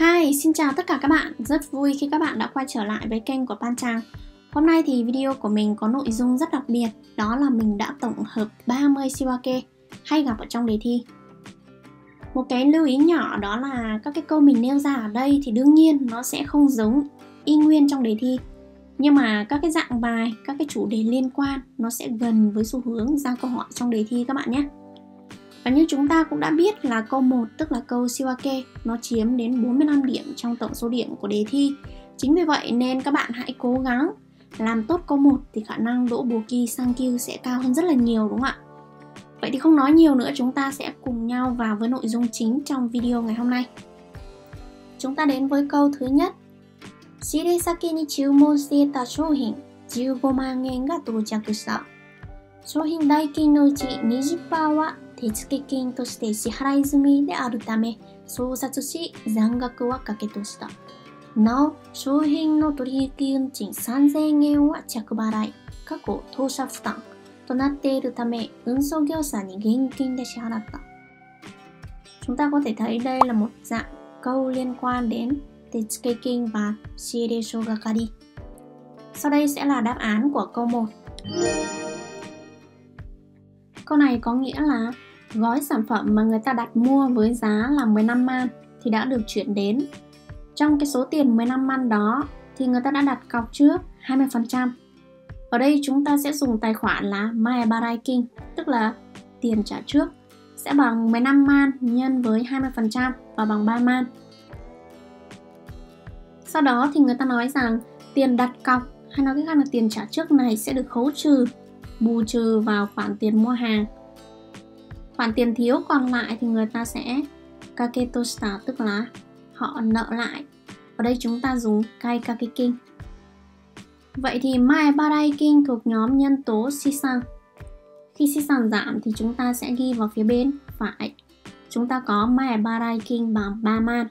Hi, xin chào tất cả các bạn. Rất vui khi các bạn đã quay trở lại với kênh của Pan Trang. Hôm nay thì video của mình có nội dung rất đặc biệt, đó là mình đã tổng hợp 30 siwake hay gặp ở trong đề thi. Một cái lưu ý nhỏ đó là các cái câu mình nêu ra ở đây thì đương nhiên nó sẽ không giống y nguyên trong đề thi. Nhưng mà các cái dạng bài, các cái chủ đề liên quan nó sẽ gần với xu hướng ra câu hỏi trong đề thi các bạn nhé. Và như chúng ta cũng đã biết là câu 1 tức là câu Shiwake nó chiếm đến 45 điểm trong tổng số điểm của đề thi. Chính vì vậy nên các bạn hãy cố gắng làm tốt câu 1 thì khả năng đỗ bù kỳ sang Q sẽ cao hơn rất là nhiều đúng không ạ? Vậy thì không nói nhiều nữa chúng ta sẽ cùng nhau vào với nội dung chính trong video ngày hôm nay. Chúng ta đến với câu thứ nhất. Shiresaki ni chūmon shiteta shouhin 15万円が到着した。商品代金のうち20%は 手付金として支払い済みであるため、送札し残額はかけとした。なお、商品の取引運賃3000円は着払い、過去当社負担となっているため、運送業者に現金で支払った。Chúng ta có thể thấy đây là một dạng câu liên quan đến Tetsukekin và Shire Shogakari. Sau đây sẽ là đáp án của câu 1. Câu này có nghĩa là gói sản phẩm mà người ta đặt mua với giá là 15 man thì đã được chuyển đến. Trong cái số tiền 15 man đó thì người ta đã đặt cọc trước 20%. Ở đây chúng ta sẽ dùng tài khoản là Maebarai King, tức là tiền trả trước sẽ bằng 15 man nhân với 20% và bằng 3 man. Sau đó thì người ta nói rằng tiền đặt cọc hay nói cách khác là tiền trả trước này sẽ được khấu trừ, bù trừ vào khoản tiền mua hàng khoản tiền thiếu còn lại thì người ta sẽ kaketosta tức là họ nợ lại. Ở đây chúng ta dùng kai kakekin vậy thì mai barai king thuộc nhóm nhân tố sisan. Khi sisan giảm thì chúng ta sẽ ghi vào phía bên phải. Chúng ta có mai barai king bằng ba man.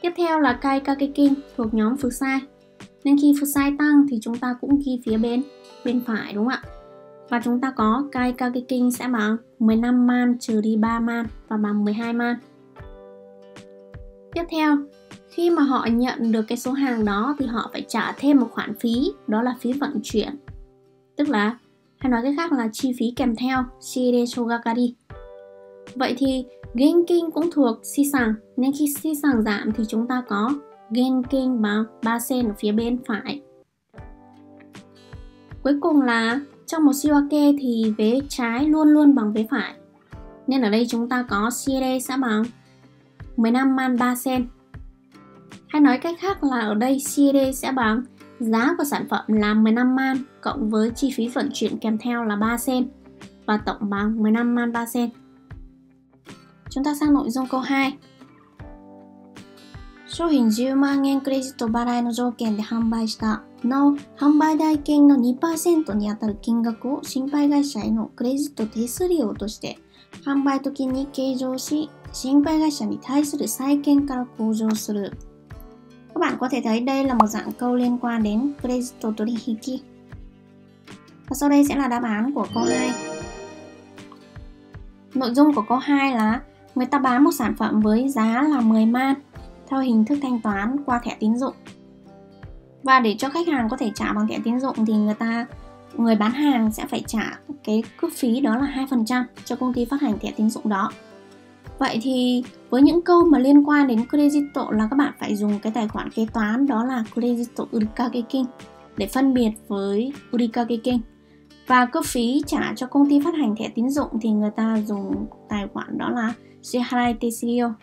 Tiếp theo là kai kakekin thuộc nhóm sai. Nên khi sai tăng thì chúng ta cũng ghi phía bên bên phải, đúng không ạ? Và chúng ta có Kai Kakeking sẽ bằng 15 man trừ đi 3 man và bằng 12 man. Tiếp theo, khi mà họ nhận được cái số hàng đó thì họ phải trả thêm một khoản phí, đó là phí vận chuyển. Tức là, hay nói cách khác là chi phí kèm theo Shire Shogakari. Vậy thì Genkin cũng thuộc si sàng nên khi si sàng giảm thì chúng ta có Genkin bằng 3 sen ở phía bên phải. Cuối cùng là trong một shiwake thì vế trái luôn luôn bằng vế phải. Nên ở đây chúng ta có shire sẽ bằng 15 man 3 sen. Hay nói cách khác là ở đây shire sẽ bằng giá của sản phẩm là 15 man cộng với chi phí vận chuyển kèm theo là 3 sen và tổng bằng 15 man 3 sen. Chúng ta sang nội dung câu 2. 商品10万円クレジット払いの条件で販売したなお、販売代金の2%にあたる金額を心配会社へのクレジット手数料として販売時に計上し、心配会社に対する債権から向上する。Các bạn có thể thấy đây là một dạng câu liên quan đến Credito torihiki. Và sau đây sẽ là đáp án của câu 2. Nội dung của câu 2 là người ta bán một sản phẩm với giá là 10 man theo hình thức thanh toán qua thẻ tín dụng và để cho khách hàng có thể trả bằng thẻ tín dụng thì người ta, người bán hàng sẽ phải trả cái cước phí đó là 2% cho công ty phát hành thẻ tín dụng đó. Vậy thì với những câu mà liên quan đến Credito là các bạn phải dùng cái tài khoản kế toán đó là Credito urikakeking để phân biệt với urikakeking. Và cước phí trả cho công ty phát hành thẻ tín dụng thì người ta dùng tài khoản đó là Shiharai Tesio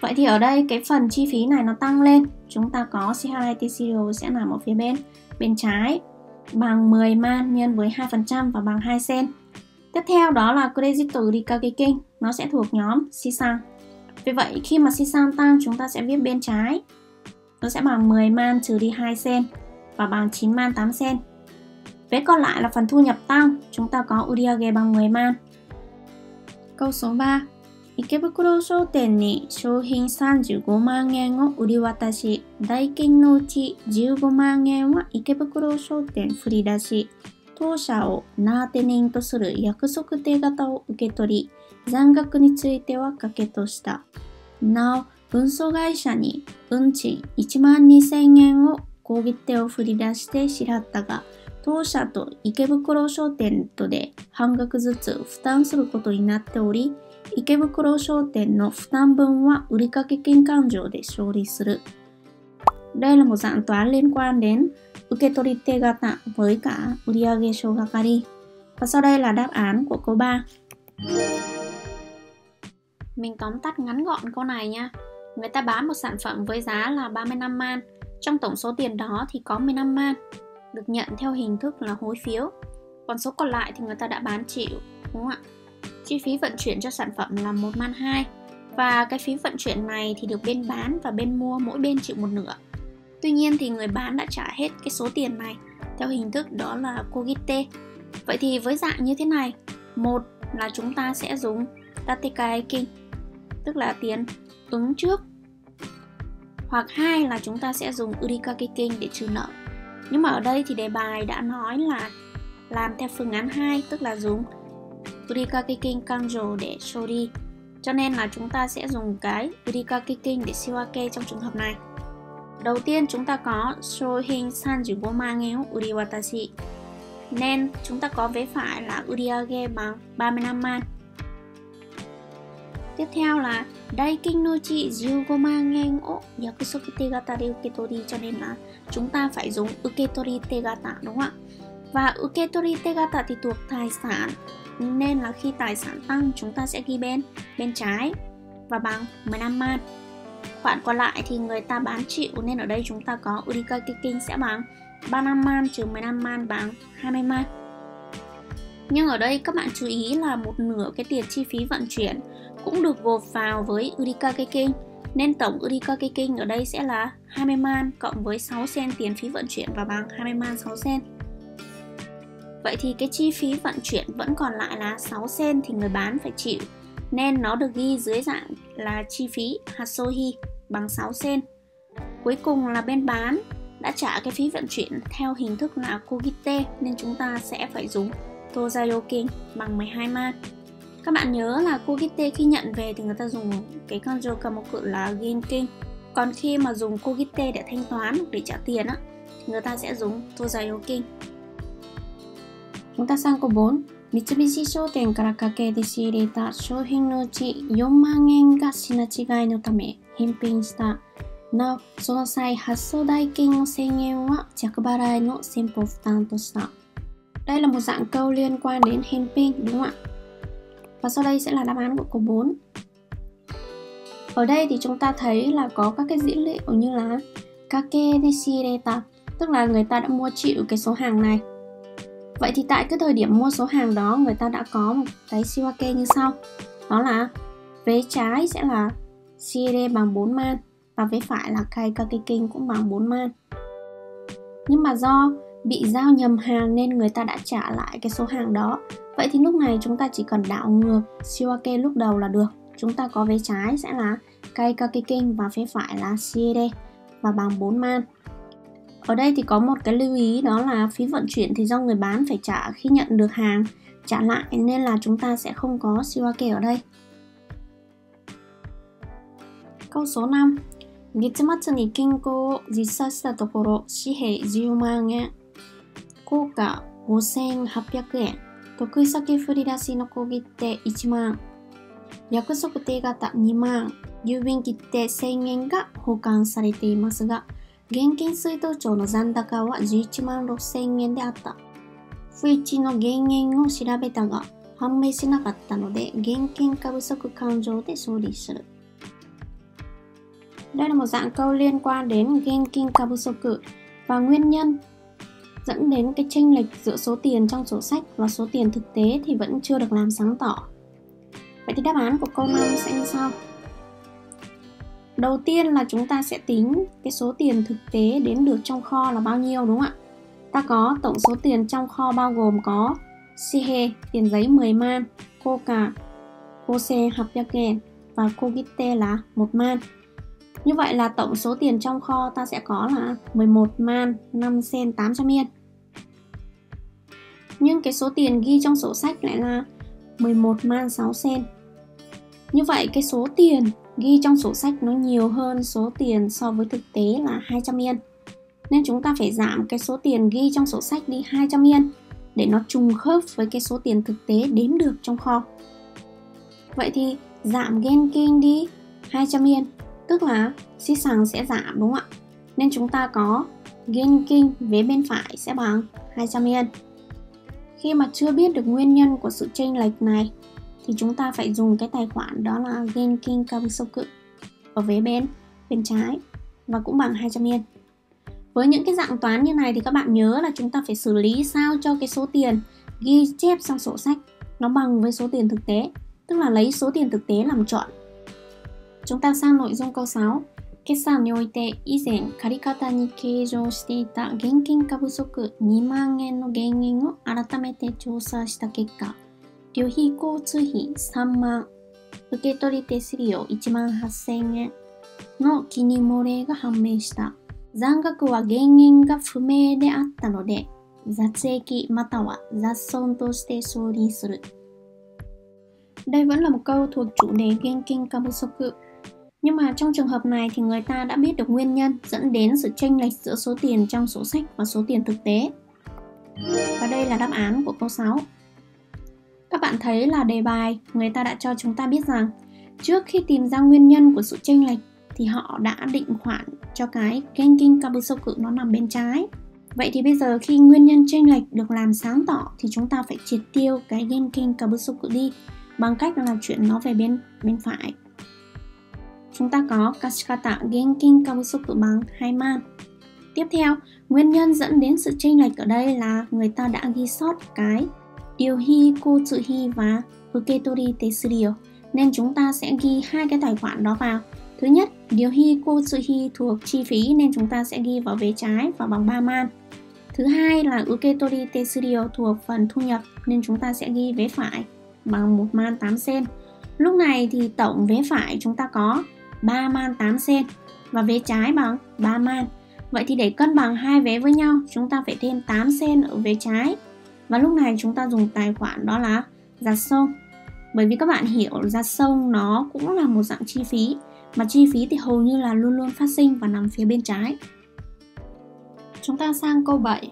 Vậy thì ở đây cái phần chi phí này nó tăng lên Chúng ta có C2 sẽ nằm ở phía bên bên trái bằng 10 man nhân với 2% và bằng 2 sen. Tiếp theo đó là credit từ Rikakeking, nó sẽ thuộc nhóm Sisan. Vì vậy khi mà Sisan tăng chúng ta sẽ viết bên trái nó sẽ bằng 10 man trừ đi 2 sen và bằng 9 man 8 sen. Vế còn lại là phần thu nhập tăng, chúng ta có Uriage bằng 10 man. Câu số 3池袋商店に商品35万円を売り渡し、代金のうち15万円は池袋商店振り出し、当社をナーテ人とする約束手形を受け取り、残額についてはかけとした。なお、運送会社に運賃1万2000円を小切手を振り出して支払ったが、当社と池袋商店とで半額ずつ負担することになっており、池袋商店の負担分は売掛金勘定で処理する。Đây là một dạng toán liên quan đến Uketorite gata với cả Uriage Shogakari. Và sau đây là đáp án của câu 3. Mình tóm tắt ngắn gọn câu này nha. Người ta bán một sản phẩm với giá là 35 man. Trong tổng số tiền đó thì có 15 man được nhận theo hình thức là hối phiếu. Còn số còn lại thì người ta đã bán chịu, đúng không ạ? Chi phí vận chuyển cho sản phẩm là 1 man 2 và cái phí vận chuyển này thì được bên bán và bên mua mỗi bên chịu một nửa. Tuy nhiên thì người bán đã trả hết cái số tiền này theo hình thức đó là kogite. Vậy thì với dạng như thế này, một là chúng ta sẽ dùng tatekai tức là tiền ứng trước. Hoặc hai là chúng ta sẽ dùng urikake để trừ nợ. Nhưng mà ở đây thì đề bài đã nói là làm theo phương án 2 tức là dùng urikake kanjo để shori. Cho nên là chúng ta sẽ dùng cái urikake để siwake trong trường hợp này. Đầu tiên chúng ta có Shohin Sanjugo Mangeo Uriwatashi Nên chúng ta có vế phải là Uriage bằng 35 man Tiếp theo là Daikin no chi Jiugoma ngen o yakusoku tegata de uketori, cho nên là chúng ta phải dùng uketori tegata, đúng không ạ? Và uketori tegata thì thuộc tài sản nên là khi tài sản tăng, chúng ta sẽ ghi bên bên trái và bằng 15 man. Khoản còn lại thì người ta bán chịu, nên ở đây chúng ta có Urika Kiking sẽ bằng 35 man trừ 15 man bằng 20 man. Nhưng ở đây các bạn chú ý là một nửa cái tiền chi phí vận chuyển cũng được gộp vào với Urika Kiking nên tổng Urika Kiking ở đây sẽ là 20 man cộng với 6 sen tiền phí vận chuyển và bằng 20 man 6 sen. Vậy thì cái chi phí vận chuyển vẫn còn lại là 6 sen thì người bán phải chịu nên nó được ghi dưới dạng là chi phí Hasohi bằng 6 sen. Cuối cùng là bên bán đã trả cái phí vận chuyển theo hình thức là Kogite nên chúng ta sẽ phải dùng Tozayokin bằng 12 man. Các bạn nhớ là Kogite khi nhận về thì người ta dùng cái con kanjo kamoku là Genkin. Còn khi mà dùng Kogite để thanh toán để trả tiền á, thì người ta sẽ dùng Tozayokin. Chúng ta sang câu 4. 三菱商店から家計で仕入れた商品のうち4万円が品違いのため返品した。なお、その際発送代金の1000円は着払いの先方負担とした。Đây là một dạng câu liên quan đến helping đúng không ạ? Và sau đây sẽ là đáp án của câu 4. Ở đây thì chúng ta thấy là có các cái dữ liệu như là kake deshireta, tức là người ta đã mua chịu cái số hàng này Vậy thì tại cái thời điểm mua số hàng đó, người ta đã có một cái shiwake như sau. Đó là vế trái sẽ là Shire bằng 4 man và vế phải là Kai Kakeking cũng bằng 4 man. Nhưng mà do bị giao nhầm hàng nên người ta đã trả lại cái số hàng đó. Vậy thì lúc này chúng ta chỉ cần đảo ngược shiwake lúc đầu là được. Chúng ta có vế trái sẽ là Kai Kakeking và vế phải là Shire và bằng 4 man. ở đây thì có một cái lưu ý đó là phí vận chuyển thì do người bán phải trả khi nhận được hàng trả lại nên là chúng ta sẽ không có shiwake ở đây. Câu số 5月末に金庫を実際したところ紙幣10万円効果5800円得意先振り出しの小切手1万約束定型2万郵便切手1000円が保管されていますが 現金水道庁の残高は11万6000円であった。不一の減塩を調べたが、判明しなかったので、現金過不足勘定で処理する。Đây là một dạng câu liên quan đến Genkin Kabusoku và nguyên nhân dẫn đến cái chênh lệch giữa số tiền trong sổ sách và số tiền thực tế thì vẫn chưa được làm sáng tỏ. Vậy thì đáp án của câu 5 sẽ như sau. Đầu tiên là chúng ta sẽ tính cái số tiền thực tế đến được trong kho là bao nhiêu đúng không ạ? Ta có tổng số tiền trong kho bao gồm có Sihe, tiền giấy 10 man, Coca, Kose Hapyaken và Kogite là 1 man. Như vậy là tổng số tiền trong kho ta sẽ có là 11 man 5 sen 800 yên. Nhưng cái số tiền ghi trong sổ sách lại là 11 man 6 sen. Như vậy cái số tiền ghi trong sổ sách nó nhiều hơn số tiền so với thực tế là 200 yên. Nên chúng ta phải giảm cái số tiền ghi trong sổ sách đi 200 yên để nó trùng khớp với cái số tiền thực tế đếm được trong kho. Vậy thì giảm Genkin đi 200 yên, tức là xí sàng sẽ giảm đúng không ạ? Nên chúng ta có Genkin vế bên phải sẽ bằng 200 yên. Khi mà chưa biết được nguyên nhân của sự chênh lệch này thì chúng ta phải dùng cái tài khoản đó là Genkin Kabusoku ở vế bên bên trái và cũng bằng 200 yên. Với những cái dạng toán như này thì các bạn nhớ là chúng ta phải xử lý sao cho cái số tiền ghi chép trong sổ sách nó bằng với số tiền thực tế, tức là lấy số tiền thực tế làm chọn. Chúng ta sang nội dung câu 6. 決算において以前借方に計上していた現金過不足2万円の減減を改めて調査した結果、 旅費交通費3万、受け取り手数料1万8000円の記入漏れが判明した。残額は減減が不明であったので、雑益または雑損として処理する。Đây vẫn là một câu thuộc chủ đề Genkin Kabusoku Nhưng mà trong trường hợp này thì người ta đã biết được nguyên nhân dẫn đến sự chênh lệch giữa số tiền trong sổ sách và số tiền thực tế. Và đây là đáp án của câu 6. Các bạn thấy là đề bài người ta đã cho chúng ta biết rằng trước khi tìm ra nguyên nhân của sự chênh lệch thì họ đã định khoản cho cái Genkin Kabusoku nó nằm bên trái. Vậy thì bây giờ khi nguyên nhân chênh lệch được làm sáng tỏ thì chúng ta phải triệt tiêu cái Genkin Kabusoku đi bằng cách là chuyển nó về bên bên phải chúng ta có Kashikata Genkin Kabusoku bằng hai man. Tiếp theo, nguyên nhân dẫn đến sự chênh lệch ở đây là người ta đã ghi sót cái điều hi cô chữ hi và uketori tesurio nên chúng ta sẽ ghi hai cái tài khoản đó vào. Thứ nhất, điều hi cô chữ hi thuộc chi phí nên chúng ta sẽ ghi vào vế trái và bằng 3 man. Thứ hai là uketori tesurio thuộc phần thu nhập nên chúng ta sẽ ghi vế phải bằng 1 man 8 sen. Lúc này thì tổng vế phải chúng ta có 3 man 8 sen và vế trái bằng 3 man. Vậy thì để cân bằng hai vế với nhau, chúng ta phải thêm 8 sen ở vế trái Và lúc này chúng ta dùng tài khoản đó là giặt sông. Bởi vì các bạn hiểu giặt sông nó cũng là một dạng chi phí, mà chi phí thì hầu như là luôn luôn phát sinh và nằm phía bên trái. Chúng ta sang câu 7.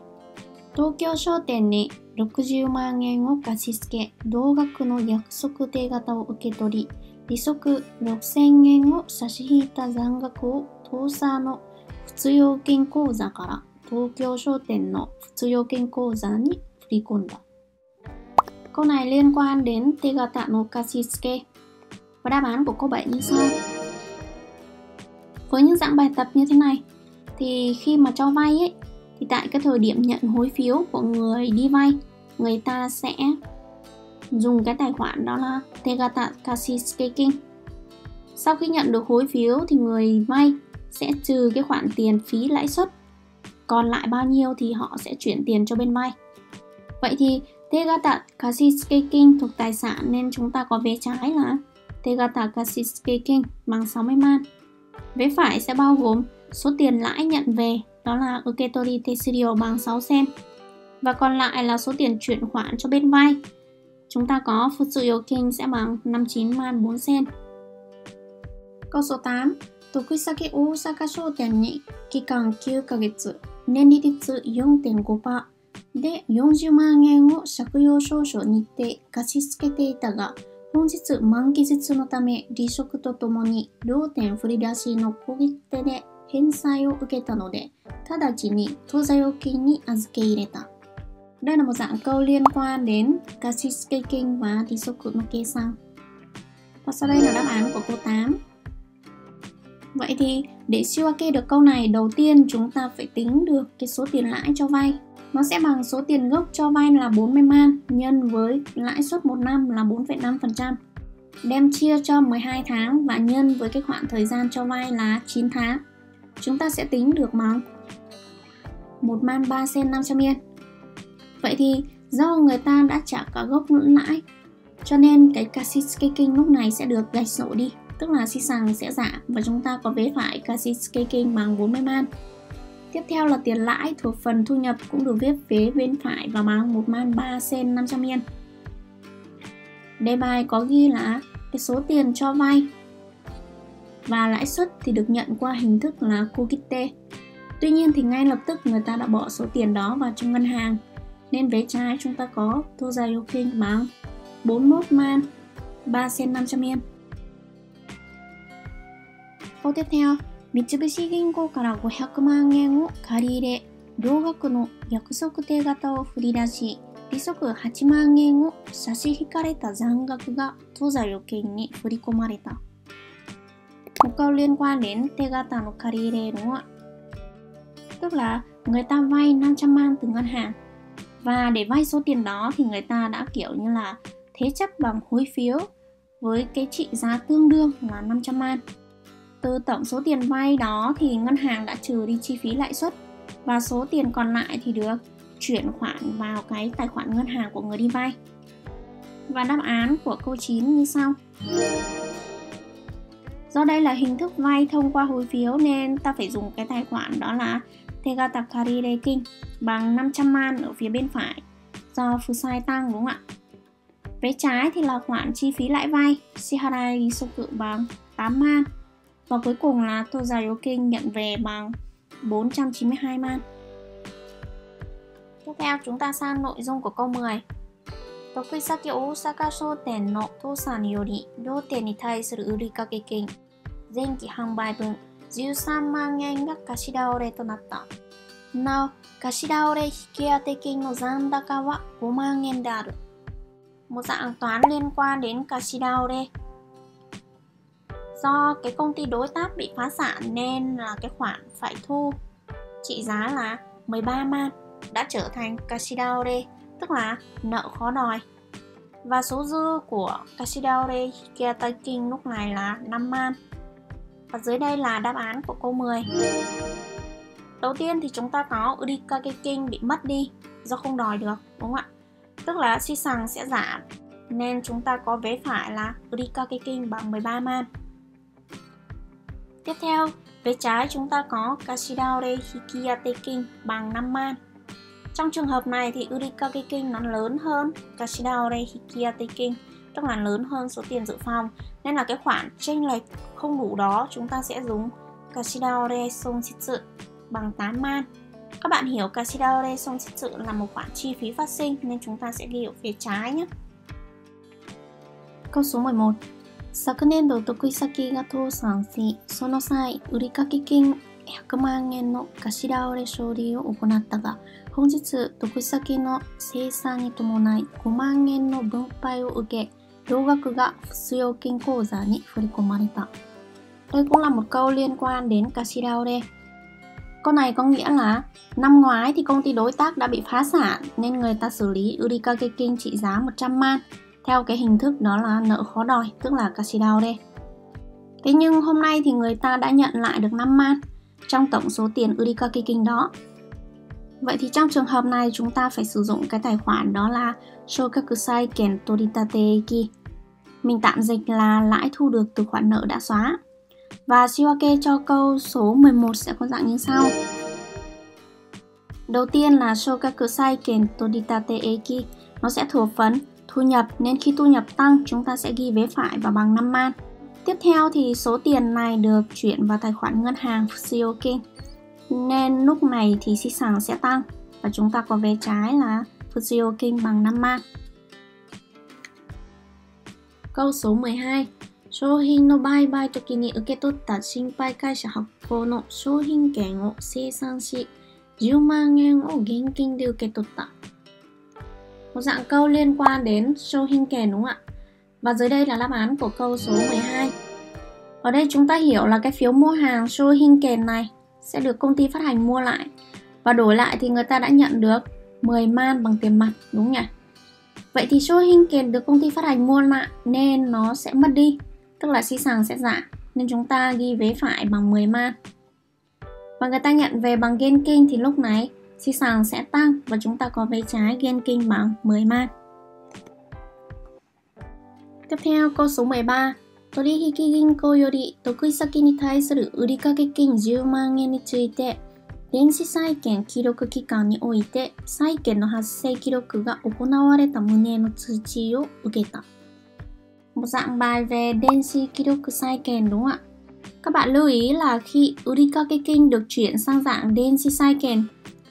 東京商店に60万円を貸し付け、同額の約束手形を受け取り、利息6000円を差し引いた残額を当社の普通預金口座から東京商店の普通預金口座に Frikunda. Câu này liên quan đến Tegata no Kashisuke. Và đáp án của câu 7 như sau. Với những dạng bài tập như thế này, thì khi mà cho vay ấy, thì tại cái thời điểm nhận hối phiếu của người đi vay, người ta sẽ dùng cái tài khoản đó là Tegata Kashisuke Sau khi nhận được hối phiếu thì người vay sẽ trừ cái khoản tiền phí lãi suất còn lại bao nhiêu thì họ sẽ chuyển tiền cho bên vay Vậy thì Tegata Kashiskeking thuộc tài sản nên chúng ta có vế trái là Tegata Kashiskeking bằng 60 man. Vế phải sẽ bao gồm số tiền lãi nhận về đó là Uketori Tesirio bằng 6 sen và còn lại là số tiền chuyển khoản cho bên vay. Chúng ta có Futsuyoking sẽ bằng 59 man 4 sen. Câu số 8 Tokusaki Osaka Shoten ni kikan 9 kagetsu, nên 4.5%, で、40万円を借用証書にて貸し付けていたが、本日満期日のため利息とともに、両店振り出しの小切手で返済を受けたので、直ちに当座預金に預け入れた。ラナモさん、高連花で貸し付け金は利息の計算。パサライナラバンココタン。Vậy thì để siêu ok được câu này, đầu tiên chúng ta イ Nó sẽ bằng số tiền gốc cho vay là 40 man nhân với lãi suất một năm là 4,5%. Đem chia cho 12 tháng và nhân với cái khoảng thời gian cho vay là 9 tháng. Chúng ta sẽ tính được bằng 1 man 3 sen 500 yên Vậy thì do người ta đã trả cả gốc lẫn lãi cho nên cái Kashiskeking lúc này sẽ được gạch sổ đi tức là si sàng sẽ giảm và chúng ta có vế phải Kashiskeking bằng 40 man Tiếp theo là tiền lãi thuộc phần thu nhập cũng được viết phía bên phải và bằng 1 man 3 sen 500 yên. Đề bài có ghi là cái số tiền cho vay và lãi suất thì được nhận qua hình thức là Kukite. Tuy nhiên thì ngay lập tức người ta đã bỏ số tiền đó vào trong ngân hàng nên vế trái chúng ta có Tozayokin bằng 41 man 3 sen 500 yên. Câu tiếp theo, Mitsubishi Ginko から500万円を借り入れ、両額の約束手形を振り出し、利息8万円を差し引かれた残額が当座預金に振り込まれた。Một câu liên quan đến Tegata no Karire đúng không ạ? Tức là người ta vay 500 man từ ngân hàng và để vay số tiền đó thì người ta đã kiểu như là thế chấp bằng hối phiếu với cái trị giá tương đương là 500 man. Từ tổng số tiền vay đó thì ngân hàng đã trừ đi chi phí lãi suất và số tiền còn lại thì được chuyển khoản vào cái tài khoản ngân hàng của người đi vay. Và đáp án của câu 9 như sau. Do đây là hình thức vay thông qua hối phiếu nên ta phải dùng cái tài khoản đó là Tegatakari Reking bằng 500 man ở phía bên phải do Fusai tăng đúng không ạ? phía trái thì là khoản chi phí lãi vay Shiharai Soku bằng 8 man và cuối cùng là Tozayo King nhận về bằng 492 man. Tiếp theo chúng ta sang nội dung của câu 10. 得意先大阪商店の倒産により両店に対する売掛金前期販売分13万円が貸し倒れとなった。なお、貸し倒れ引き当て金の残高は5万円である。Một dạng toán liên quan đến Kashidaore. Do cái công ty đối tác bị phá sản nên là cái khoản phải thu trị giá là 13 man đã trở thành Kashidaore, tức là nợ khó đòi. Và số dư của Kashidaore Kiataking lúc này là 5 man. Và dưới đây là đáp án của câu 10. Đầu tiên thì chúng ta có Urikakeking bị mất đi do không đòi được, đúng không ạ? Tức là suy sằng sẽ giảm nên chúng ta có vế phải là Urikakeking bằng 13 man. Tiếp theo, về trái chúng ta có Kashidaore Hikiyate King bằng 5 man. Trong trường hợp này thì Urikage King nó lớn hơn Kashidaore Hikiyate King, tức là lớn hơn số tiền dự phòng. Nên là cái khoản chênh lệch không đủ đó chúng ta sẽ dùng Kashidaore Sonshitsu bằng 8 man. Các bạn hiểu Kashidaore Sonshitsu là một khoản chi phí phát sinh nên chúng ta sẽ ghi ở phía trái nhé. Câu số 11昨年度得意先が倒産し、その際、売掛金100万円の貸し倒れ処理を行ったが、本日、得意先の生産に伴い5万円の分配を受け、同額が不使用金口座に振り込まれた。Đây cũng là một câu liên quan đến Kashidaore. Câu này có nghĩa là năm ngoái thì công ty đối tác đã bị phá sản nên người ta xử lý Urikage King trị giá 100 man theo cái hình thức đó là nợ khó đòi, tức là Kashidaore. Thế nhưng hôm nay thì người ta đã nhận lại được 5 man trong tổng số tiền Urikage King đó. Vậy thì trong trường hợp này chúng ta phải sử dụng cái tài khoản đó là Shokakusai Ken Toritate Eki. Mình tạm dịch là lãi thu được từ khoản nợ đã xóa. Và Shiwake cho câu số 11 sẽ có dạng như sau. Đầu tiên là Shokakusai Ken Toritate Eki. Nó sẽ thuộc phấn thu nhập nên khi thu nhập tăng chúng ta sẽ ghi vế phải và bằng 5 man. Tiếp theo thì số tiền này được chuyển vào tài khoản ngân hàng Fusiokin nên lúc này thì si sản sẽ tăng và chúng ta có vế trái là Fusiokin bằng 5 man. Câu số 12商品の売買時に受け取った心配会社発行の商品券を生産し10万円を現金で受け取った một dạng câu liên quan đến shohin kèn đúng không ạ? Và dưới đây là đáp án của câu số 12. Ở đây chúng ta hiểu là cái phiếu mua hàng shohin kèn này sẽ được công ty phát hành mua lại và đổi lại thì người ta đã nhận được 10 man bằng tiền mặt đúng nhỉ? Vậy thì shohin kèn được công ty phát hành mua lại nên nó sẽ mất đi, tức là si sàng sẽ giảm nên chúng ta ghi vế phải bằng 10 man. Và người ta nhận về bằng Genkin thì lúc này Xi sàng sẽ tăng và chúng ta có vế trái ghen kinh bằng 10 man. Tiếp theo câu số 13 取引銀行より得意先に対する売掛金10万円について電子債券記録期間において債券の発生記録が行われた旨の通知を受けた。Một dạng bài về Densi Kiroku Saiken đúng không ạ? Các bạn lưu ý là khi Urikake Kinh được chuyển sang dạng Denshi Saiken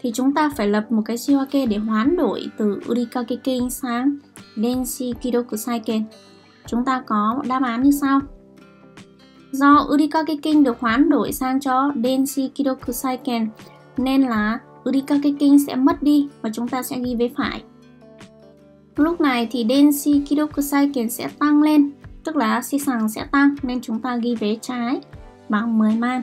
thì chúng ta phải lập một cái Shiwake để hoán đổi từ urikakeken sang Denshi kidokusaiken. Chúng ta có đáp án như sau. Do urikakeken được hoán đổi sang cho Denshi kidokusaiken nên là urikakeken sẽ mất đi và chúng ta sẽ ghi vế phải. Lúc này thì Denshi kidokusaiken sẽ tăng lên, tức là si sàng sẽ tăng nên chúng ta ghi vế trái bằng 10 man.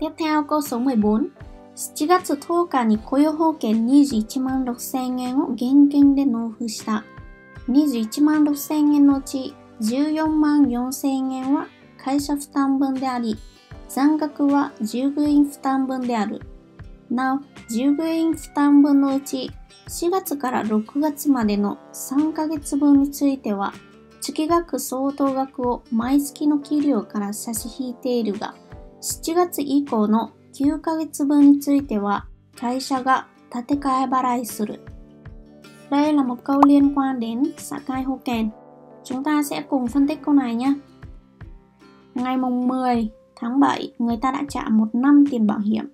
Tiếp theo câu số 14. 7月10日に雇用保険21万6000円を現金で納付した。21万6000円のうち14万4000円は会社負担分であり、残額は従業員負担分である。なお、従業員負担分のうち4月から6月までの3ヶ月分については、月額相当額を毎月の給料から差し引いているが、7月以降の9ヶ月分については会社が立て替え払いする。Đây là một câu liên quan đến Sakai Hoken. Chúng ta sẽ cùng phân tích câu này nhé. Ngày mùng 10 tháng 7, người ta đã trả một năm tiền bảo hiểm.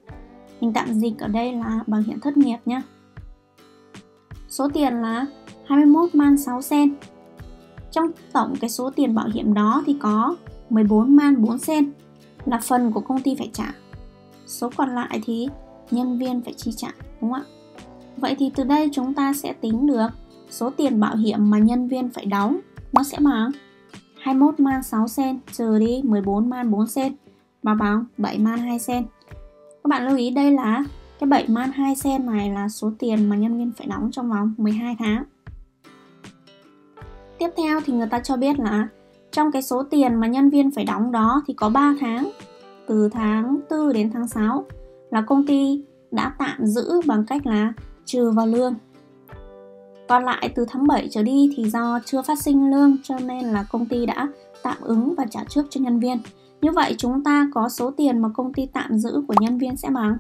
Mình tạm dịch ở đây là bảo hiểm thất nghiệp nhé. Số tiền là 21 man 6 sen. Trong tổng cái số tiền bảo hiểm đó thì có 14 man 4 sen là phần của công ty phải trả số còn lại thì nhân viên phải chi trả, đúng không ạ? Vậy thì từ đây chúng ta sẽ tính được số tiền bảo hiểm mà nhân viên phải đóng, nó sẽ bằng 21 man 6 sen trừ đi 14 man 4 sen và bằng 7 man 2 sen. Các bạn lưu ý đây là cái 7 man 2 sen này là số tiền mà nhân viên phải đóng trong vòng 12 tháng. Tiếp theo thì người ta cho biết là trong cái số tiền mà nhân viên phải đóng đó thì có 3 tháng từ tháng 4 đến tháng 6 là công ty đã tạm giữ bằng cách là trừ vào lương. Còn lại từ tháng 7 trở đi thì do chưa phát sinh lương cho nên là công ty đã tạm ứng và trả trước cho nhân viên. Như vậy chúng ta có số tiền mà công ty tạm giữ của nhân viên sẽ bằng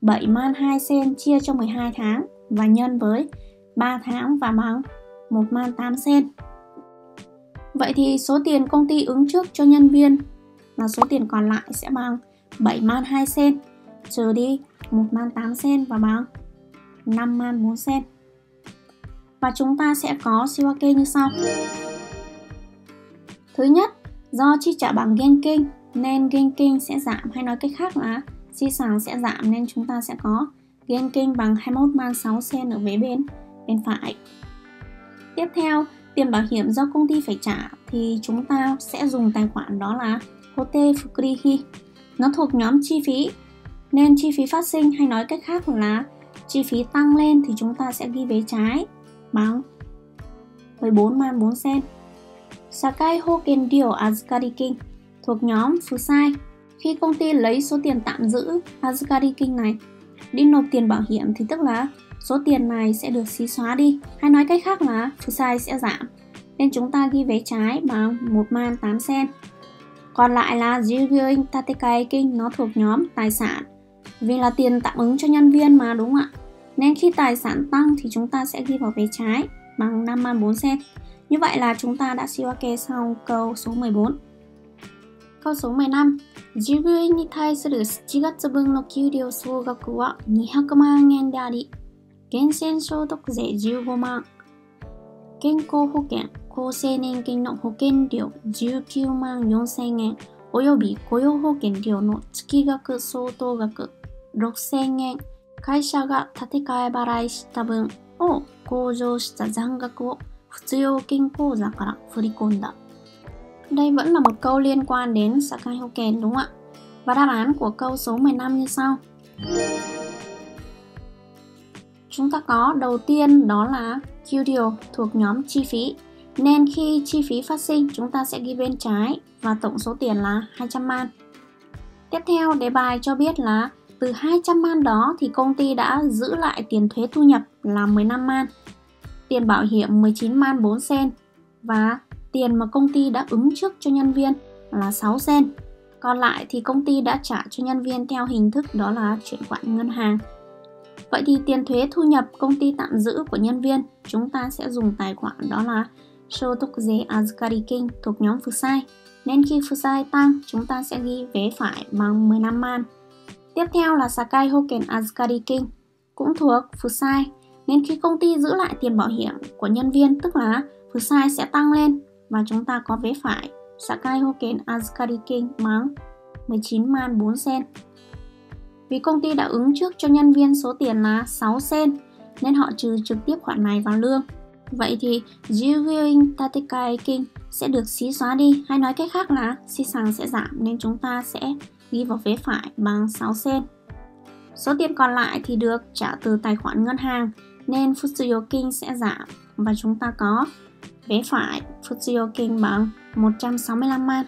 7 man 2 sen chia cho 12 tháng và nhân với 3 tháng và bằng 1 man 8 sen. Vậy thì số tiền công ty ứng trước cho nhân viên là số tiền còn lại sẽ bằng 7 man 2 sen trừ đi 1 man 8 sen và bằng 5 man 4 sen. Và chúng ta sẽ có Shiwake như sau. Thứ nhất, do chi trả bằng Genkin nên Genkin sẽ giảm hay nói cách khác là chi sàng sẽ giảm nên chúng ta sẽ có Genkin bằng 21 man 6 sen ở vế bên bên phải. Tiếp theo, tiền bảo hiểm do công ty phải trả thì chúng ta sẽ dùng tài khoản đó là Hote Fukurihi. Nó thuộc nhóm chi phí, nên chi phí phát sinh hay nói cách khác là chi phí tăng lên thì chúng ta sẽ ghi vế trái bằng 14 man 4 sen. Sakai Hoken Dio Azukari King thuộc nhóm Fusai. Khi công ty lấy số tiền tạm giữ Azukari King này đi nộp tiền bảo hiểm thì tức là số tiền này sẽ được xí xóa đi. Hay nói cách khác là Fusai sẽ giảm. Nên chúng ta ghi vế trái bằng 1 man 8 sen. Còn lại là Jigyuin Tatekai Kinh nó thuộc nhóm tài sản vì là tiền tạm ứng cho nhân viên mà đúng không ạ? Nên khi tài sản tăng thì chúng ta sẽ ghi vào vế trái bằng 5 man 4 sen. Như vậy là chúng ta đã shiwake xong câu số 14. Câu số 15. 従業員に対する7月分の給料総額は200万円であり、源泉消毒税15万、 健康保険、厚生年金の保険料19万4千円、及び雇用保険料の月額相当額6千円、会社が建て替え払いした分を向上した残額を普通用険口座から振り込んだ。Đây vẫn là một câu liên quan đến Chúng ta có đầu tiên đó là Kyudio thuộc nhóm chi phí nên khi chi phí phát sinh chúng ta sẽ ghi bên trái và tổng số tiền là 200 man. Tiếp theo đề bài cho biết là từ 200 man đó thì công ty đã giữ lại tiền thuế thu nhập là 15 man, tiền bảo hiểm 19 man 4 sen và tiền mà công ty đã ứng trước cho nhân viên là 6 sen. Còn lại thì công ty đã trả cho nhân viên theo hình thức đó là chuyển khoản ngân hàng. Vậy thì tiền thuế thu nhập công ty tạm giữ của nhân viên chúng ta sẽ dùng tài khoản đó là Shotokuze Azukari King thuộc nhóm Fusai. nên khi Fusai tăng, chúng ta sẽ ghi vế phải bằng 15 man. Tiếp theo là Sakai Hoken Azukari King, cũng thuộc Fusai, nên khi công ty giữ lại tiền bảo hiểm của nhân viên, tức là Fusai sẽ tăng lên và chúng ta có vế phải Sakai Hoken Azukari King bằng 19 man 4 sen. Vì công ty đã ứng trước cho nhân viên số tiền là 6 sen, nên họ trừ trực tiếp khoản này vào lương. Vậy thì Jiwing Tatekai King sẽ được xí xóa đi hay nói cách khác là xí sàng sẽ giảm nên chúng ta sẽ ghi vào vế phải bằng 6 sen. Số tiền còn lại thì được trả từ tài khoản ngân hàng nên Futsuyo King sẽ giảm và chúng ta có vế phải Futsuyo King bằng 165 man.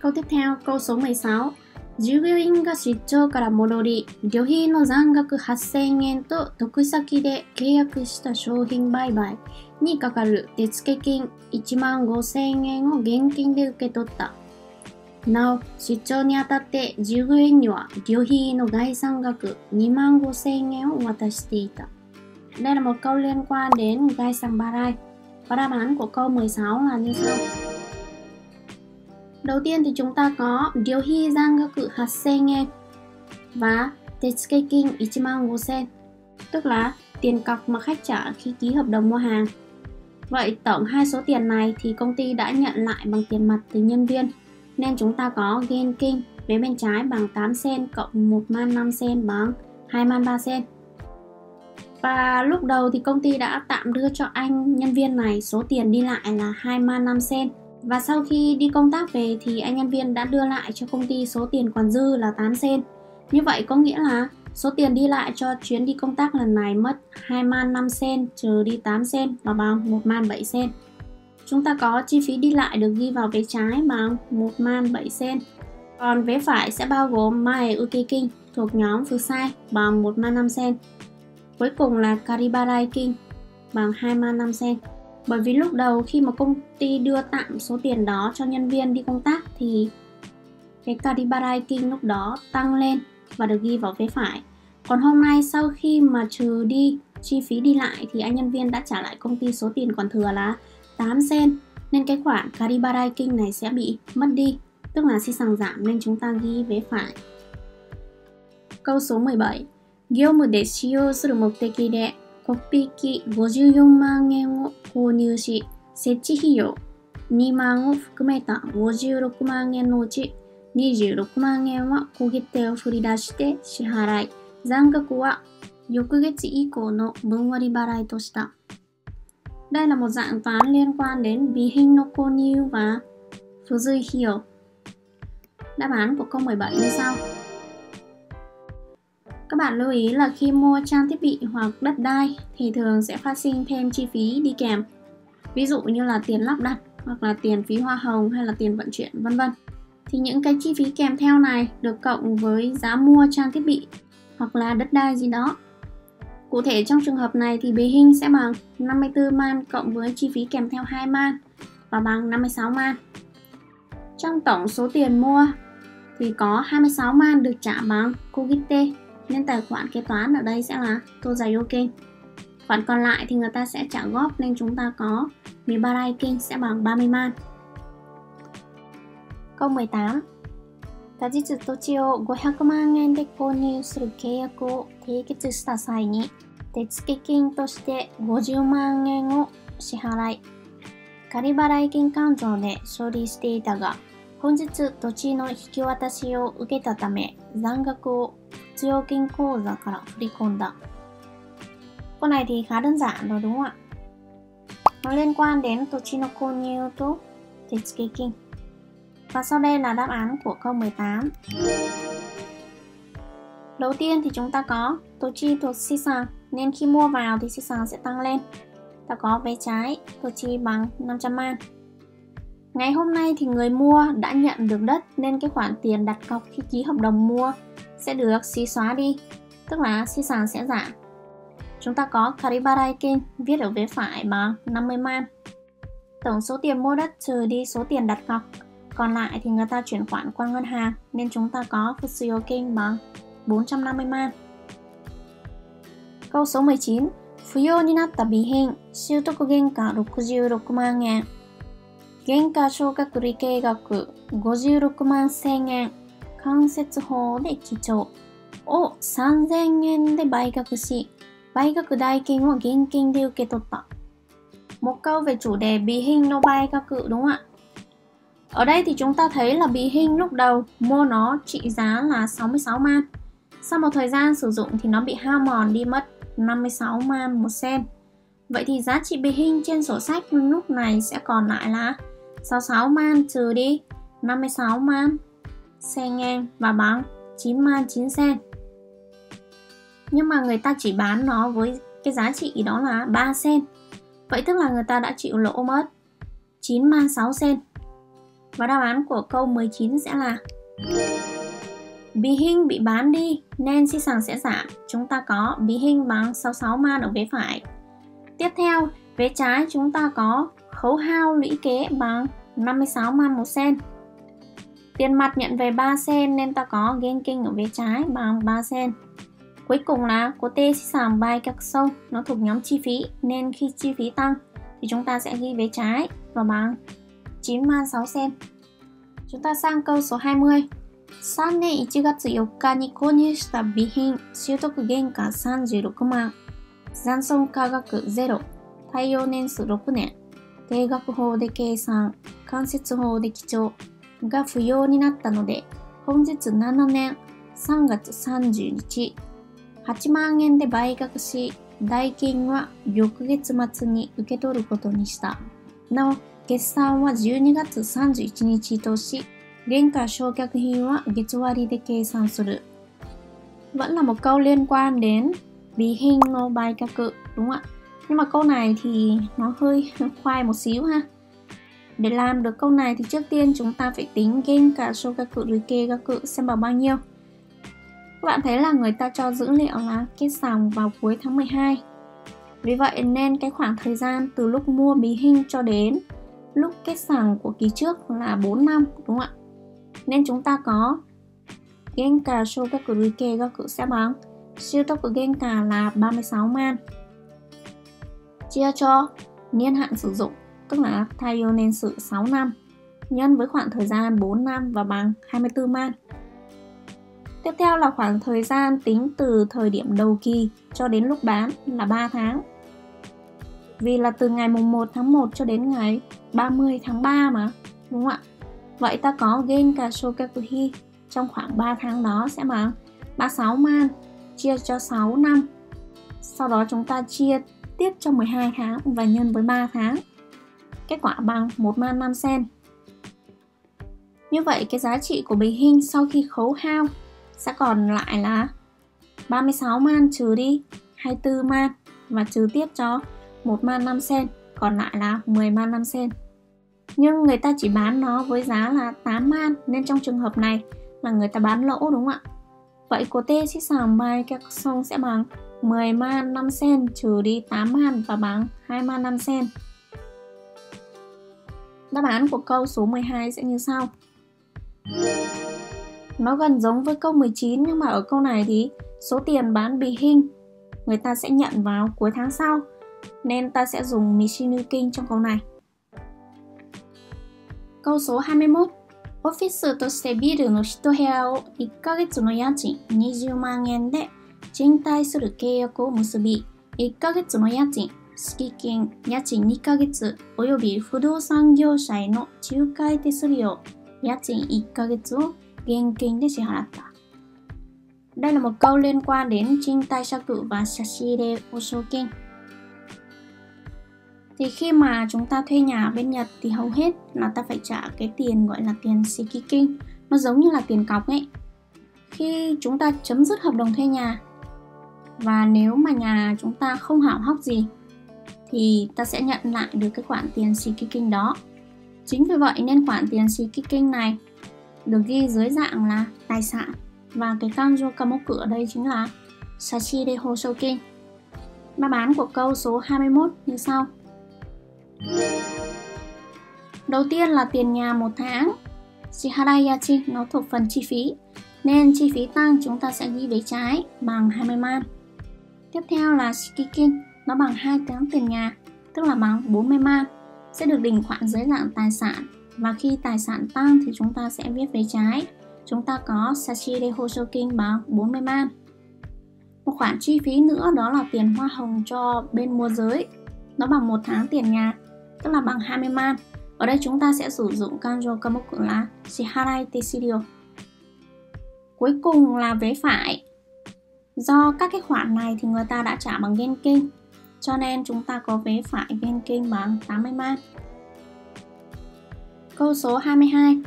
Câu tiếp theo, câu số 16. 従業員が出張から戻り、旅費の残額8000円と得先で契約した商品売買にかかる手付金1万5000円を現金で受け取った。なお、出張にあたって従業員には旅費の概算額2万5000円を渡していた。Đây là một câu liên quan đến gai sang barai. Và đáp án của câu 16 là như sau. Đầu tiên thì chúng ta có điều hi giang các cự hạt sen nghe và tetsukekin ichiman gosen, tức là tiền cọc mà khách trả khi ký hợp đồng mua hàng. Vậy tổng hai số tiền này thì công ty đã nhận lại bằng tiền mặt từ nhân viên, nên chúng ta có gain king vế bên trái bằng 8 sen cộng 1 man 5 sen bằng 2 man 3 sen. Và lúc đầu thì công ty đã tạm đưa cho anh nhân viên này số tiền đi lại là 2 man 5 sen và sau khi đi công tác về thì anh nhân viên đã đưa lại cho công ty số tiền còn dư là 8 sen. Như vậy có nghĩa là số tiền đi lại cho chuyến đi công tác lần này mất 2 man 5 sen, trừ đi 8 sen và bằng 1 man 7 sen. Chúng ta có chi phí đi lại được ghi vào vé trái bằng 1 man 7 sen. Còn vé phải sẽ bao gồm Mae Ukeking thuộc nhóm Fusai bằng 1 man 5 sen. Cuối cùng là Karibarai King bằng 2 man 5 sen bởi vì lúc đầu khi mà công ty đưa tạm số tiền đó cho nhân viên đi công tác thì cái Karibarai King lúc đó tăng lên và được ghi vào vế phải. Còn hôm nay sau khi mà trừ đi chi phí đi lại thì anh nhân viên đã trả lại công ty số tiền còn thừa là 8 sen. Nên cái khoản Karibarai King này sẽ bị mất đi, tức là si sàng giảm nên chúng ta ghi vế phải. Câu số 17 Gyomu de shiyou suru mokuteki de コピー機54万円を購入し、設置費用2万を含めた56万円のうち26万円は小切手を振り出して支払い、残額は翌月以降の分割払いとした。第7も残反連関連、備品の購入は付随費用。だ答案不公えば？以上。Các bạn lưu ý là khi mua trang thiết bị hoặc đất đai thì thường sẽ phát sinh thêm chi phí đi kèm. Ví dụ như là tiền lắp đặt hoặc là tiền phí hoa hồng hay là tiền vận chuyển, vân vân. Thì những cái chi phí kèm theo này được cộng với giá mua trang thiết bị hoặc là đất đai gì đó. Cụ thể trong trường hợp này thì bề hình sẽ bằng 54 man cộng với chi phí kèm theo 2 man và bằng 56 man. Trong tổng số tiền mua thì có 26 man được trả bằng Kogite nên tài khoản kế toán ở đây sẽ là Tozayo King khoản còn lại thì người ta sẽ trả góp nên chúng ta có Mibarai King sẽ bằng 30 man câu 18他日土地を500万円で購入する契約を締結した際に手付金として50万円を支払い仮払い金勘定で処理していたが本日土地の引き渡しを受けたため残額を 必要金口座から振り込んだ Câu này thì khá đơn giản rồi đúng không ạ? Nó liên quan đến Tochinoko Nyoto Tetsuki Và sau đây là đáp án của câu 18 Đầu tiên thì chúng ta có Tochi thuộc Sisan Nên khi mua vào thì Sisan sẽ tăng lên Ta có vé trái Tochi bằng 500 man Ngày hôm nay thì người mua đã nhận được đất nên cái khoản tiền đặt cọc khi ký hợp đồng mua sẽ được xí xóa đi, tức là xí sàn sẽ giảm. Chúng ta có Karibaraikin viết ở vế phải bằng 50 man. Tổng số tiền mua đất trừ đi số tiền đặt cọc, còn lại thì người ta chuyển khoản qua ngân hàng nên chúng ta có Fusuyokin bằng 450 man. Câu số 19 Fuyo ni natta bihin, 習得原価66万円 原価償却理計額56万1000円 間接法で記帳を3000円で売却し、売却代金を現金で受け取った。Một câu về chủ đề bí hình no bay các cự đúng không ạ? Ở đây thì chúng ta thấy là bí hình lúc đầu mua nó trị giá là 66 man. Sau một thời gian sử dụng thì nó bị hao mòn đi mất 56 man một sen. Vậy thì giá trị bí hình trên sổ sách lúc này sẽ còn lại là 66 man trừ đi 56 man sen ngang và bán 99 sen. Nhưng mà người ta chỉ bán nó với cái giá trị đó là 3 sen. Vậy tức là người ta đã chịu lỗ mất 9 man 6 sen. Và đáp án của câu 19 sẽ là Bí hình bị bán đi nên di sản sẽ giảm. Chúng ta có bí hình bằng 66 man ở vế phải. Tiếp theo, vế trái chúng ta có khấu hao lũy kế bằng 56 man một sen Tiền mặt nhận về 3 sen nên ta có gain kinh ở vế trái bằng 3 sen. Cuối cùng là của T sẽ sản bài các sâu, nó thuộc nhóm chi phí nên khi chi phí tăng thì chúng ta sẽ ghi vế trái và bằng 9 man 6 sen. Chúng ta sang câu số 20. 3年1月4日に購入した備品、習得原価36万、残損価額0、対応年数6年、定額法で計算、間接法で記帳 が不要になったので、本日7年3月30日、8万円で売却し、代金は翌月末に受け取ることにした。なお、決算は12月31日とし、原価償却品は月割で計算する。Vẫn là một câu liên quan đến bí hình nô bài ca cự đúng không ạ? Nhưng mà câu này thì nó hơi khoai một xíu ha. Để làm được câu này thì trước tiên chúng ta phải tính gen cả số các cự rồi kê các cự xem bằng bao nhiêu. Các bạn thấy là người ta cho dữ liệu là kết sòng vào cuối tháng 12. Vì vậy nên cái khoảng thời gian từ lúc mua bí hình cho đến lúc kết sòng của kỳ trước là 4 năm, đúng không ạ? Nên chúng ta có Genka Shogaku Rike cự sẽ bằng siêu tốc của Genka là 36 man chia cho, niên hạn sử dụng tức là Taiyo nên sự 6 năm nhân với khoảng thời gian 4 năm và bằng 24 man. Tiếp theo là khoảng thời gian tính từ thời điểm đầu kỳ cho đến lúc bán là 3 tháng. Vì là từ ngày mùng 1 tháng 1 cho đến ngày 30 tháng 3 mà, đúng không ạ? Vậy ta có Genka Shogakuhi trong khoảng 3 tháng đó sẽ bằng 36 man chia cho 6 năm. Sau đó chúng ta chia tiếp cho 12 tháng và nhân với 3 tháng. Kết quả bằng 1 man 5 sen. Như vậy cái giá trị của bình hình sau khi khấu hao sẽ còn lại là 36 man trừ đi 24 man và trừ tiếp cho 1 man 5 sen, còn lại là 10 man 5 sen. Nhưng người ta chỉ bán nó với giá là 8 man nên trong trường hợp này là người ta bán lỗ đúng không ạ? Vậy cô tê sẽ sàng bài các sông sẽ bằng 10 man 5 sen trừ đi 8 man và bằng 2 man 5 sen. Đáp án của câu số 12 sẽ như sau. Nó gần giống với câu 19 nhưng mà ở câu này thì số tiền bán bì hình người ta sẽ nhận vào cuối tháng sau nên ta sẽ dùng Mishinu Kinh trong câu này. Câu số 21オフィスとしてビルの1部屋を1ヶ月の家賃20万円で賃貸する契約を結び、1ヶ月の家賃、 敷金、家賃2ヶ月及び不動産業者への仲介手数料、家賃1ヶ月を現金で支払った。Đây là một câu liên quan đến trinh tai sa cự và sashire oshokin. Thì khi mà chúng ta thuê nhà ở bên Nhật thì hầu hết là ta phải trả cái tiền gọi là tiền shikikin. Nó giống như là tiền cọc ấy. Khi chúng ta chấm dứt hợp đồng thuê nhà và nếu mà nhà chúng ta không hỏng hóc gì thì ta sẽ nhận lại được cái khoản tiền shikikin đó. Chính vì vậy nên khoản tiền shikikin này được ghi dưới dạng là tài sản và cái kanjo kamoku ở đây chính là Sashire hosokin. Đáp án của câu số 21 như sau. Đầu tiên là tiền nhà một tháng. Shiharai nó thuộc phần chi phí, nên chi phí tăng chúng ta sẽ ghi với trái bằng 20 man. Tiếp theo là shikikin, nó bằng 2 tháng tiền nhà, tức là bằng 40 man. sẽ được đình khoản dưới dạng tài sản và khi tài sản tăng thì chúng ta sẽ viết về trái. Chúng ta có Sashire Hoshokin bằng 40 man. Một khoản chi phí nữa đó là tiền hoa hồng cho bên môi giới. Nó bằng một tháng tiền nhà, tức là bằng 20 man. Ở đây chúng ta sẽ sử dụng kanjo kamoku là shiharai tesidio. Cuối cùng là vế phải. Do các cái khoản này thì người ta đã trả bằng genkin, cho nên chúng ta có vế phải genkin bằng 80 man. Câu số 22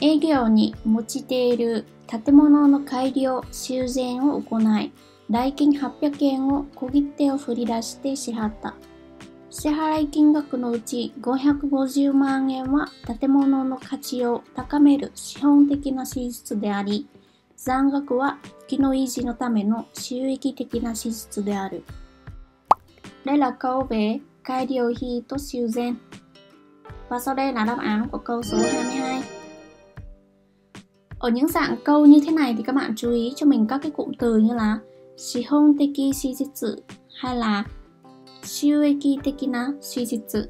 営業に用いている建物の改良、修繕を行い、代金800円を小切手を振り出して支払った。支払い金額のうち550万円は建物の価値を高める資本的な支出であり、残額は機能維持のための収益的な支出である。Đây là câu về cai điều. Và sau đây là đáp án của câu số 22. Ở những dạng câu như thế này thì các bạn chú ý cho mình các cái cụm từ như là Shihon teki shijitsu hay là Shueki tekina shijitsu.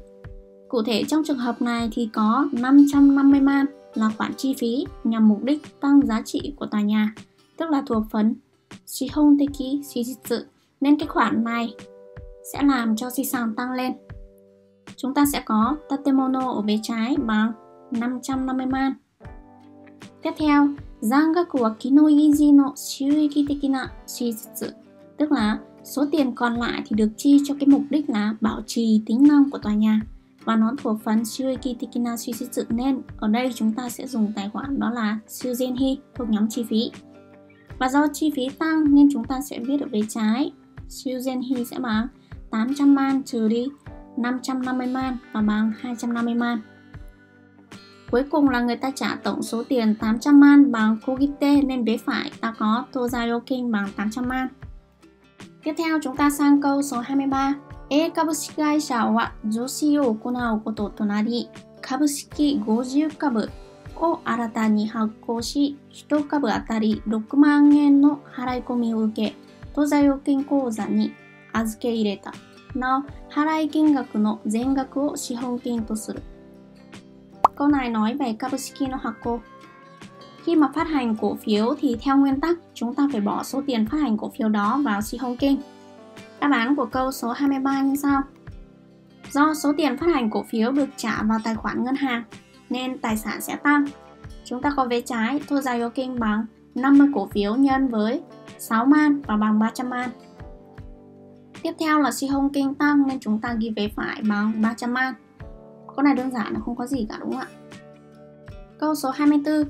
Cụ thể trong trường hợp này thì có 550 man là khoản chi phí nhằm mục đích tăng giá trị của tòa nhà, tức là thuộc phần Shihon teki shijitsu. Nên cái khoản này sẽ làm cho di sản tăng lên. Chúng ta sẽ có Tatemono ở bên trái bằng 550 man. Tiếp theo, Zangaku wa kinoiji no Shuiki tekina shizutsu, tức là số tiền còn lại thì được chi cho cái mục đích là bảo trì tính năng của tòa nhà và nó thuộc phần Shuiki Tekina shizutsu nên ở đây chúng ta sẽ dùng tài khoản đó là Shuzenhi thuộc nhóm chi phí. Và do chi phí tăng nên chúng ta sẽ viết ở bên trái Shuzenhi sẽ bằng 800 man trừ đi 550 man và bằng 250 man. Cuối cùng là người ta trả tổng số tiền 800 man bằng Kogite nên vế phải ta có Tozayokin bằng 800 man. Tiếp theo chúng ta sang câu số 23. A 株式会社は増資を行うこととなり、株式50株を新たに発行し、1株当たり6万円の払い込みを受け、当座預金口座に 預け入れた。なお、払い金額の全額を資本金とする。Câu này nói về Kabushiki no Hakko. Khi mà phát hành cổ phiếu thì theo nguyên tắc chúng ta phải bỏ số tiền phát hành cổ phiếu đó vào Shihon King. Đáp án của câu số 23 như sau. Do số tiền phát hành cổ phiếu được trả vào tài khoản ngân hàng nên tài sản sẽ tăng. Chúng ta có vế trái Tozayo King bằng 50 cổ phiếu nhân với 6 man và bằng 300 man. Tiếp theo là Sihong King tăng nên chúng ta ghi vế phải bằng 300 man. Câu này đơn giản là không có gì cả đúng không ạ? Câu số 24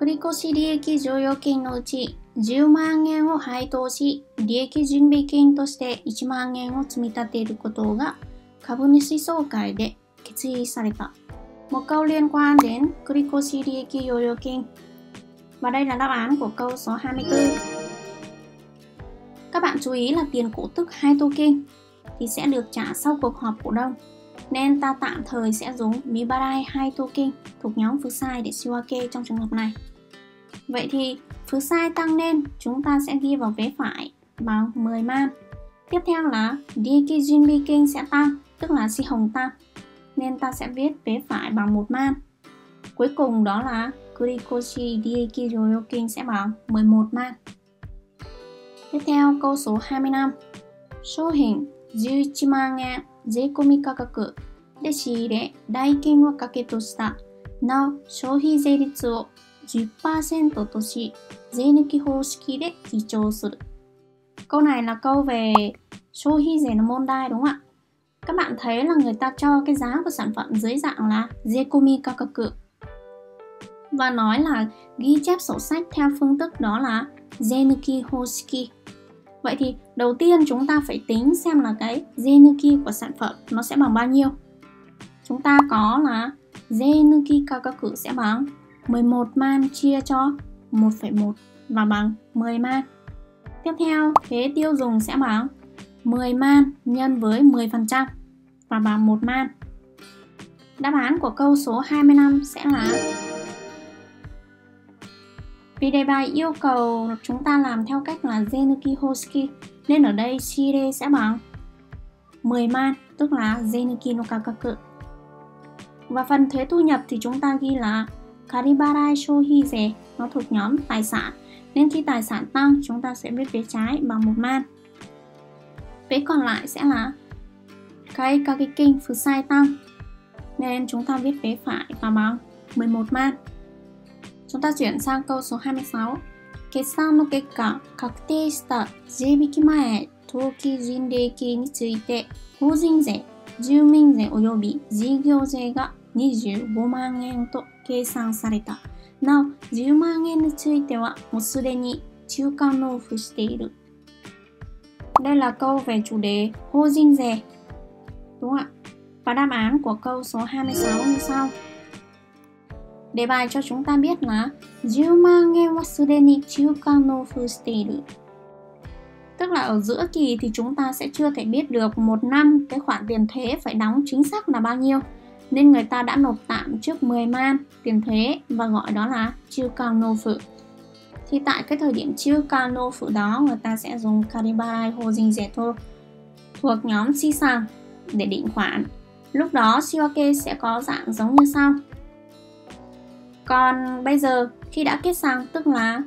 Kurikoshi rieki 剰余金のうち10万円を配当し、利益準備金として1万円を積み立てることが株主総会で決議された。Một câu liên quan đến Kurikoshi Rieki Yoyokin. Và đây là đáp án của câu số 24. Các bạn chú ý là tiền cổ tức hai token thì sẽ được trả sau cuộc họp cổ đông. Nên ta tạm thời sẽ dùng Mibarai hai token thuộc nhóm Fusai để Shiwake trong trường hợp này. Vậy thì Phứ sai tăng lên, chúng ta sẽ ghi vào vế phải bằng 10 man. Tiếp theo là Dieki Junbi King sẽ tăng, tức là si hồng tăng. Nên ta sẽ viết vế phải bằng 1 man. Cuối cùng đó là Kurikoshi Dieki Ryokin sẽ bằng 11 man. Tiếp theo câu số 25. Số hình 11万円税込価格で仕入れ代金をかけとしたなお消費税率を10%とし、税抜き方式で記帳する。Câu này là câu về Shohi rẻ môn đai đúng không ạ? Các bạn thấy là người ta cho cái giá của sản phẩm dưới dạng là Zekomi Kakaku và nói là ghi chép sổ sách theo phương thức đó là Zenuki Hoshiki. Vậy thì đầu tiên chúng ta phải tính xem là cái Zenuki của sản phẩm nó sẽ bằng bao nhiêu. Chúng ta có là Zenuki Kakaku sẽ bằng 11 man chia cho 1,1 và bằng 10 man. Tiếp theo, thế tiêu dùng sẽ bằng 10 man nhân với 10% và bằng 1 man. Đáp án của câu số 25 sẽ là vì đề bài yêu cầu chúng ta làm theo cách là Zenuki Hoski nên ở đây Shire sẽ bằng 10 man tức là Zenuki no kakaku. Và phần thuế thu nhập thì chúng ta ghi là karibarai shohize, nó thuộc nhóm tài sản. Nên khi tài sản tăng, chúng ta sẽ viết phía trái bằng một man. Vế còn lại sẽ là cái kagekin fusai tăng. Nên chúng ta viết vế phải và bằng 11 man. 調達順参考書ハミさん。決算の結果、確定した税引き前登記人礼金について、法人税、住民税及び事業税が25万円と計算された。なお、10万円についてはもうすでに中間納付している。で、ラカオフェチュレ法人税。とは、パラマン国交省ハミさんをさん。đề bài cho chúng ta biết là 10万 yen wa sudeni chiukan no fustiru tức là ở giữa kỳ thì chúng ta sẽ chưa thể biết được một năm cái khoản tiền thuế phải đóng chính xác là bao nhiêu. Nên người ta đã nộp tạm trước 10 man tiền thuế và gọi đó là chưa cao nô phụ thì tại cái thời điểm chưa cao nô phụ đó, người ta sẽ dùng karibai hojin zeto thuộc nhóm si sang để định khoản. Lúc đó shiwake sẽ có dạng giống như sau. Còn bây giờ, khi đã kết sang tức là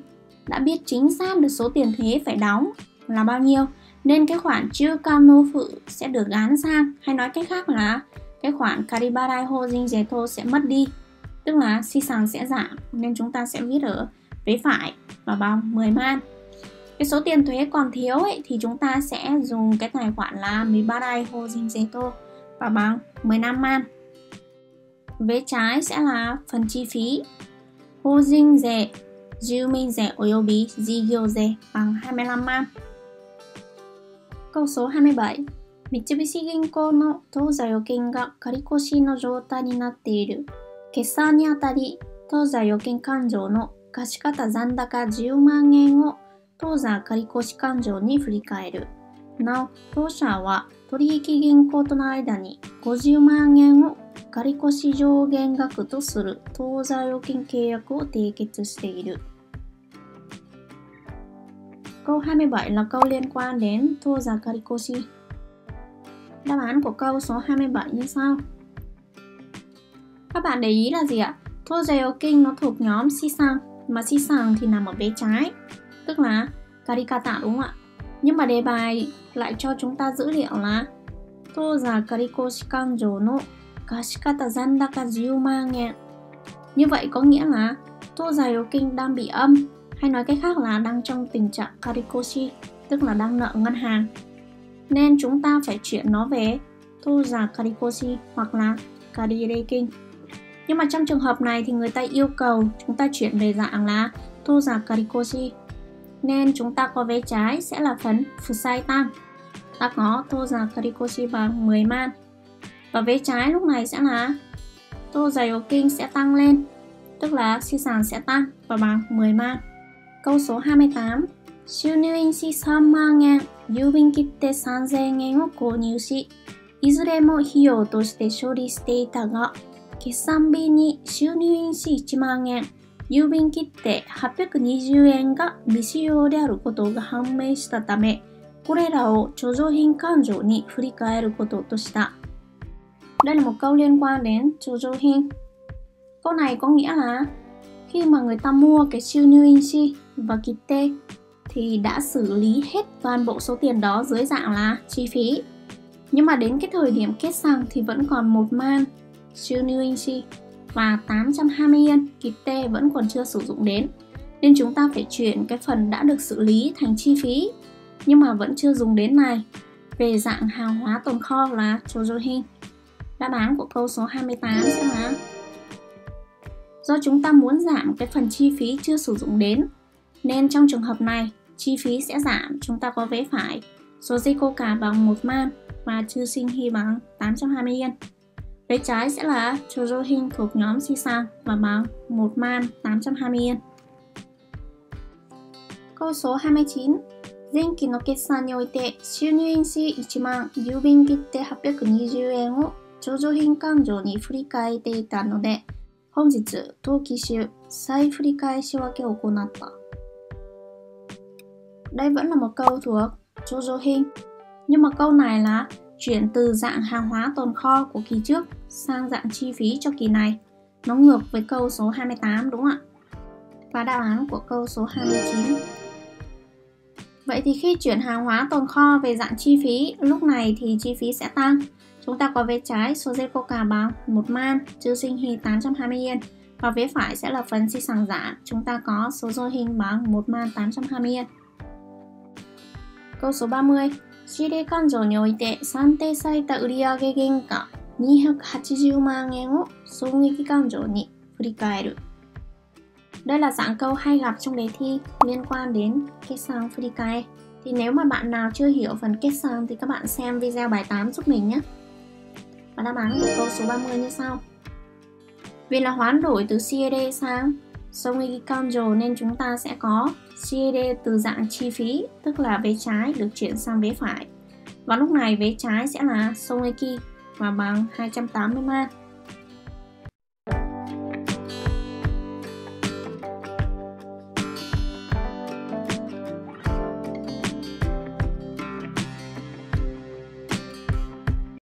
đã biết chính xác được số tiền thuế phải đóng là bao nhiêu, nên cái khoản chưa cao nô phụ sẽ được gán sang. Hay nói cách khác là cái khoản Karibarai Hojin Zeto sẽ mất đi. Tức là si sàng sẽ giảm, nên chúng ta sẽ viết ở vế phải và bằng 10 man. Cái số tiền thuế còn thiếu ấy, thì chúng ta sẽ dùng cái tài khoản là Mibarai Hojin Zeto và bằng 15 man. Vế trái sẽ là phần chi phí 法人税、住民税及び事業税 bằng 25 man. Câu số 27三菱銀行の当座預金が借越の状態になっている。決算にあたり、当座預金勘定の貸方残高10万円を当座借越勘定に振り替える。なお、当社は取引銀行との間に50万円を借越上限額とする当座預金契約を締結している。Câu 27 là câu liên quan đến thua giá Karikoshi. Đáp án của câu số 27 như sau. Các bạn để ý là gì ạ? Thua giá kinh nó thuộc nhóm Sisang, mà Sisang thì nằm ở bên trái, tức là Karikata đúng không ạ? Nhưng mà đề bài lại cho chúng ta dữ liệu là thua giá Karikoshi kanjo no kashikata zandaka 10 man yen. Như vậy có nghĩa là tô dài kinh đang bị âm hay nói cách khác là đang trong tình trạng karikoshi, tức là đang nợ ngân hàng. Nên chúng ta phải chuyển nó về tô giả karikoshi hoặc là karirekin. Nhưng mà trong trường hợp này thì người ta yêu cầu chúng ta chuyển về dạng là tô giả karikoshi. Nên chúng ta có vế trái sẽ là phần fusai tang. Ta có tô giả karikoshi bằng 10 man và vế trái lúc này sẽ là tô dày của kinh sẽ tăng lên tức là si sản sẽ tăng và bằng 10 man câu số 28収入印紙3万円、郵便切手3000円を購入し、いずれも費用として処理していたが、決算日に収入印紙1万円、郵便切手820円が未使用であることが判明したため、これらを貯蔵品勘定に振り替えることとした。 Đây là một câu liên quan đến Jojohin. Câu này có nghĩa là khi mà người ta mua cái siêu inchi và kite thì đã xử lý hết toàn bộ số tiền đó dưới dạng là chi phí. Nhưng mà đến cái thời điểm kết sàng thì vẫn còn một man siêu new inchi và 820 yên kite vẫn còn chưa sử dụng đến. Nên chúng ta phải chuyển cái phần đã được xử lý thành chi phí, nhưng mà vẫn chưa dùng đến này về dạng hàng hóa tồn kho là Chojohin. Đáp án của câu số 28 sẽ là Do chúng ta muốn giảm cái phần chi phí chưa sử dụng đến nên trong trường hợp này chi phí sẽ giảm chúng ta có vế phải số dây cô cả bằng 1 man và chư sinh hy bằng 820 yên. Vế trái sẽ là Chojo Hin thuộc nhóm si sang và bằng 1 man 820 yên. Câu số 29前期の決算において収入印紙1万、郵便切手820円を 上場品勘定に振り替えていたので、本日、当期週再振り返し分けを行った。Đây vẫn là một câu thuộc Jojo Hin Nhưng mà câu này là chuyển từ dạng hàng hóa tồn kho của kỳ trước sang dạng chi phí cho kỳ này. Nó ngược với câu số 28 đúng không ạ? Và đáp án của câu số 29. Vậy thì khi chuyển hàng hóa tồn kho về dạng chi phí, lúc này thì chi phí sẽ tăng. Chúng ta có vế trái số dây coca bằng 1 man, trừ sinh hy 820 yên. Và vế phải sẽ là phần sinh sản giả, chúng ta có số dôi hình bằng 1 man 820 yên. Câu số 30. 仕入れ勘定において算定された売上原価280万円を損益勘定に振り返る đây là dạng câu hay gặp trong đề thi liên quan đến kết sang Furikae. Thì nếu mà bạn nào chưa hiểu phần kết sang thì các bạn xem video bài 8 giúp mình nhé. Và đáp án của câu số 30 như sau. Vì là hoán đổi từ CAD sang Songeki nên chúng ta sẽ có CAD từ dạng chi phí, tức là vế trái được chuyển sang vế phải. Và lúc này vế trái sẽ là Songeki và bằng 280 man